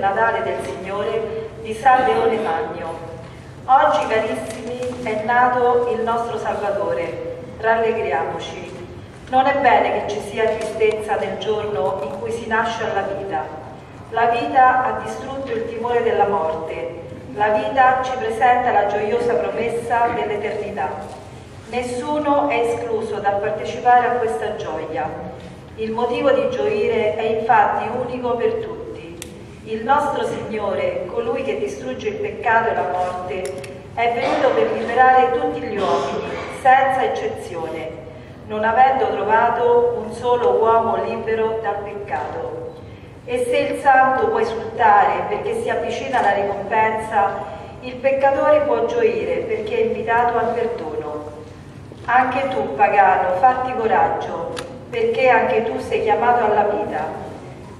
Natale del Signore di San Leone Magno. Oggi, carissimi, è nato il nostro Salvatore. Rallegriamoci. Non è bene che ci sia tristezza nel giorno in cui si nasce alla vita. La vita ha distrutto il timore della morte. La vita ci presenta la gioiosa promessa dell'eternità. Nessuno è escluso dal partecipare a questa gioia. Il motivo di gioire è infatti unico per tutti. Il nostro Signore, colui che distrugge il peccato e la morte, è venuto per liberare tutti gli uomini, senza eccezione, non avendo trovato un solo uomo libero dal peccato. E se il santo può esultare perché si avvicina alla ricompensa, il peccatore può gioire perché è invitato al perdono. Anche tu, pagano, fatti coraggio, perché anche tu sei chiamato alla vita.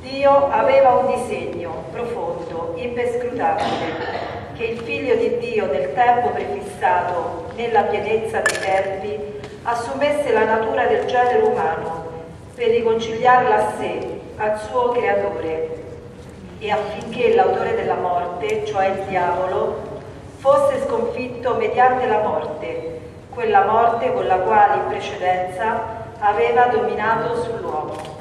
Dio aveva un disegno profondo, impescrutabile, che il Figlio di Dio nel tempo prefissato, nella pienezza dei tempi, assumesse la natura del genere umano per riconciliarla a sé, al suo Creatore, e affinché l'autore della morte, cioè il diavolo, fosse sconfitto mediante la morte quella morte con la quale in precedenza aveva dominato sull'uomo.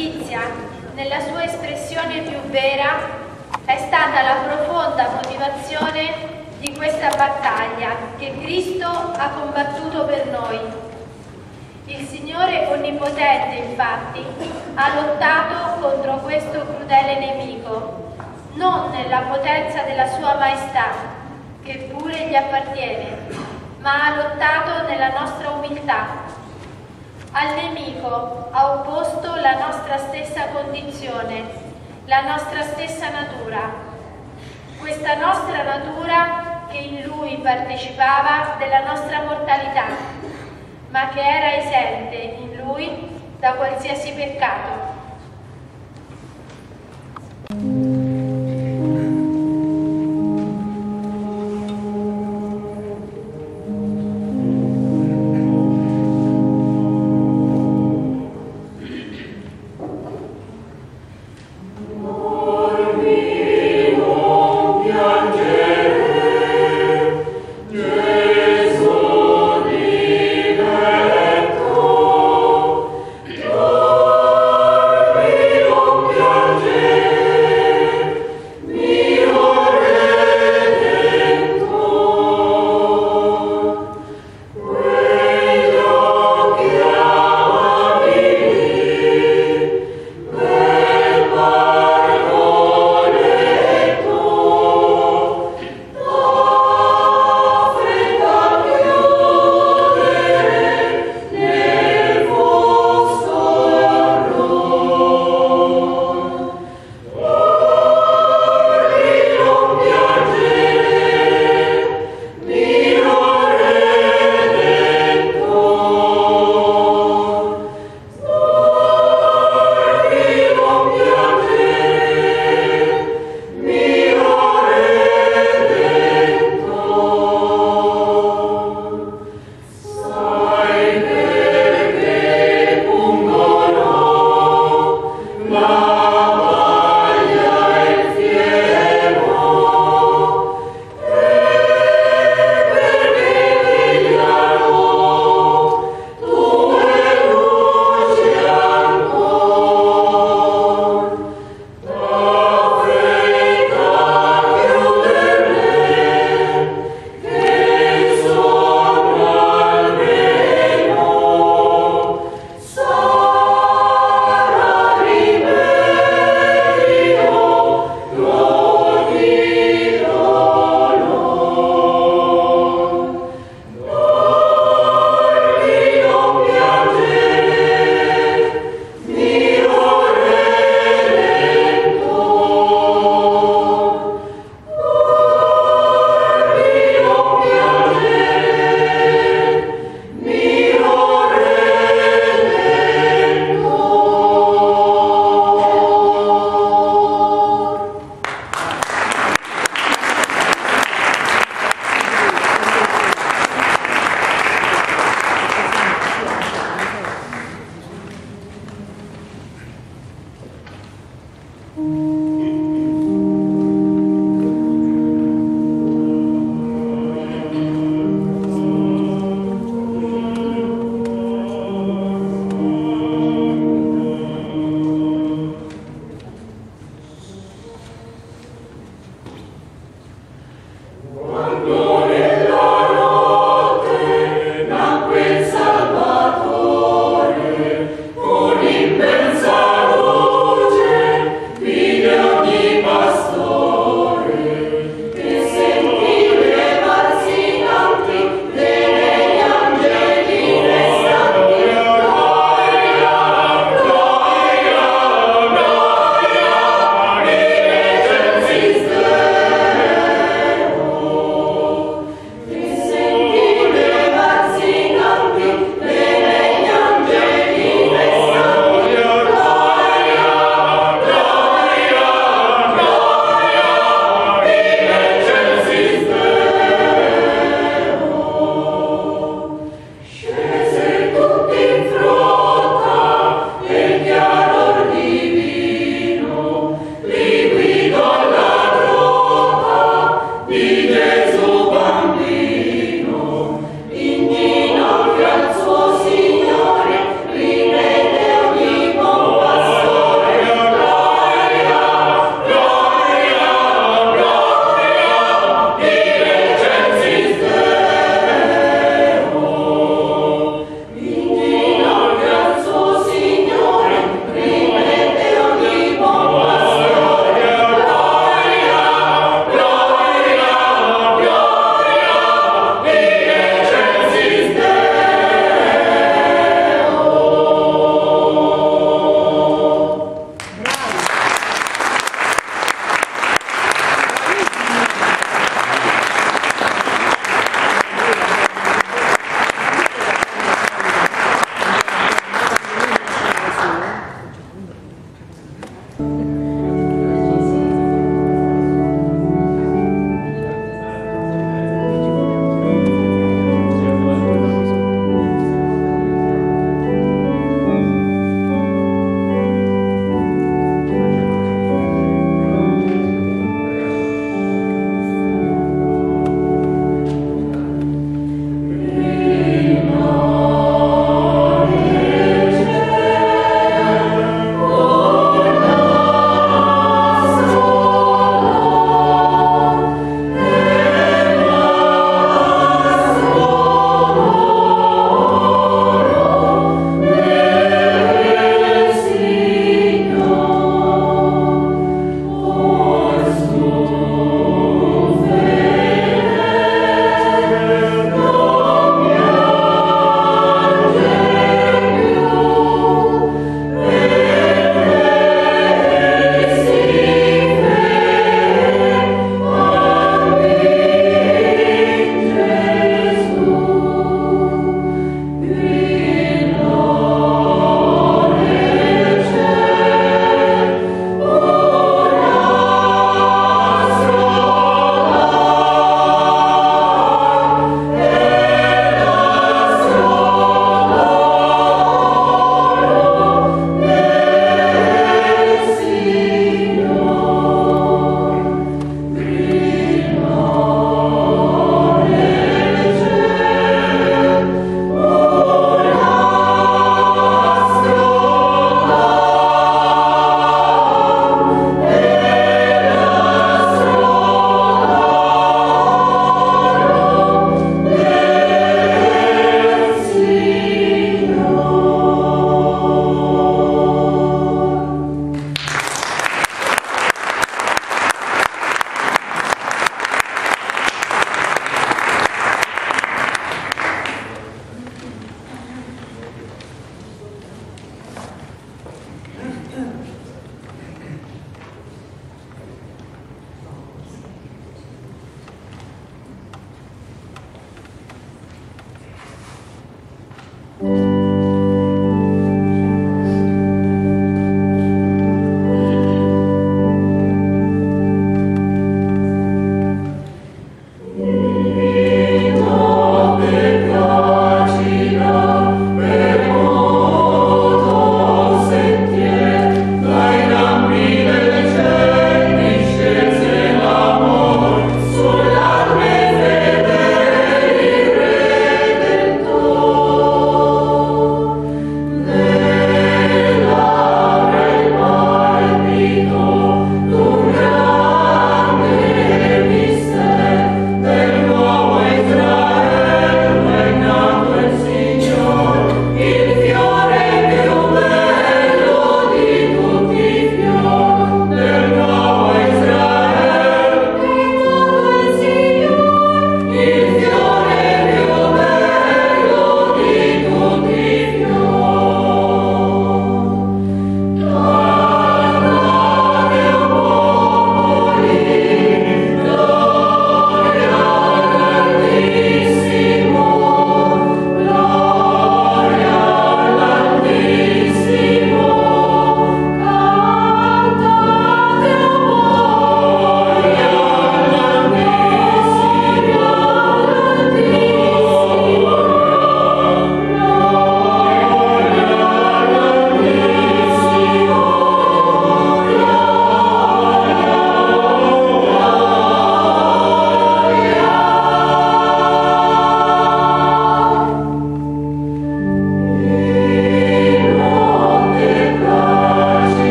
Giustizia, nella sua espressione più vera, è stata la profonda motivazione di questa battaglia che Cristo ha combattuto per noi. Il Signore Onnipotente, infatti, ha lottato contro questo crudele nemico, non nella potenza della sua maestà, che pure gli appartiene, ma ha lottato nella nostra umiltà. Al nemico ha opposto la nostra stessa condizione, la nostra stessa natura. Questa nostra natura che in lui partecipava della nostra mortalità, ma che era esente in lui da qualsiasi peccato.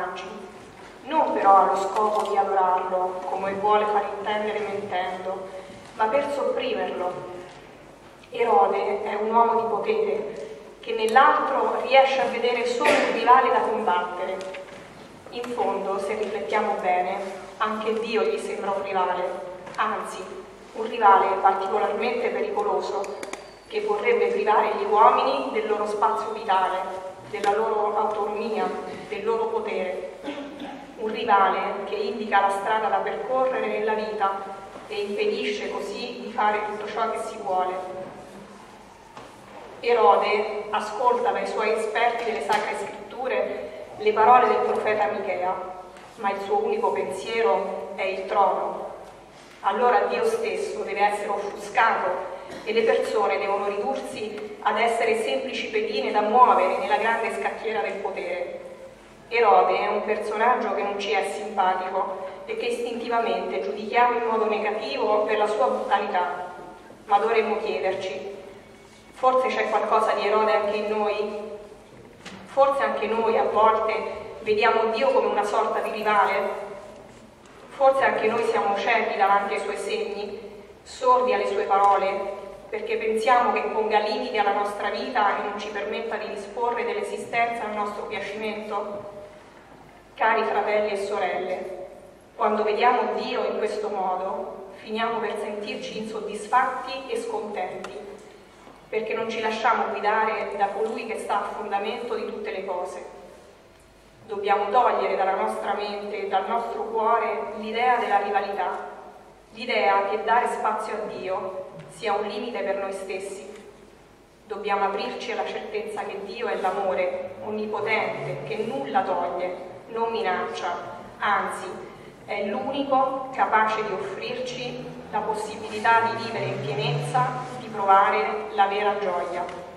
Parlavano Naggi, non però allo scopo di adorarlo, come vuole far intendere mentendo, ma per sopprimerlo. Erode è un uomo di potere che nell'altro riesce a vedere solo un rivale da combattere. In fondo, se riflettiamo bene, anche Dio gli sembra un rivale, anzi, un rivale particolarmente pericoloso che vorrebbe privare gli uomini del loro spazio vitale, della loro autonomia, del loro potere. Un rivale che indica la strada da percorrere nella vita e impedisce così di fare tutto ciò che si vuole. Erode ascolta dai suoi esperti delle sacre scritture le parole del profeta Michea, ma il suo unico pensiero è il trono. Allora Dio stesso deve essere offuscato e le persone devono ridursi ad essere semplici pedine da muovere nella grande scacchiera del potere. Erode è un personaggio che non ci è simpatico e che istintivamente giudichiamo in modo negativo per la sua brutalità, ma dovremmo chiederci Forse c'è qualcosa di Erode anche in noi? Forse anche noi a volte vediamo Dio come una sorta di rivale? Forse anche noi siamo ciechi davanti ai suoi segni, sordi alle sue parole, perché pensiamo che ponga limiti alla nostra vita e non ci permetta di disporre dell'esistenza al nostro piacimento? Cari fratelli e sorelle, quando vediamo Dio in questo modo, finiamo per sentirci insoddisfatti e scontenti perché non ci lasciamo guidare da colui che sta a fondamento di tutte le cose. Dobbiamo togliere dalla nostra mente e dal nostro cuore l'idea della rivalità, l'idea che dare spazio a Dio sia un limite per noi stessi. Dobbiamo aprirci alla certezza che Dio è l'amore onnipotente, che nulla toglie, non minaccia, anzi è l'unico capace di offrirci la possibilità di vivere in pienezza provare la vera gioia.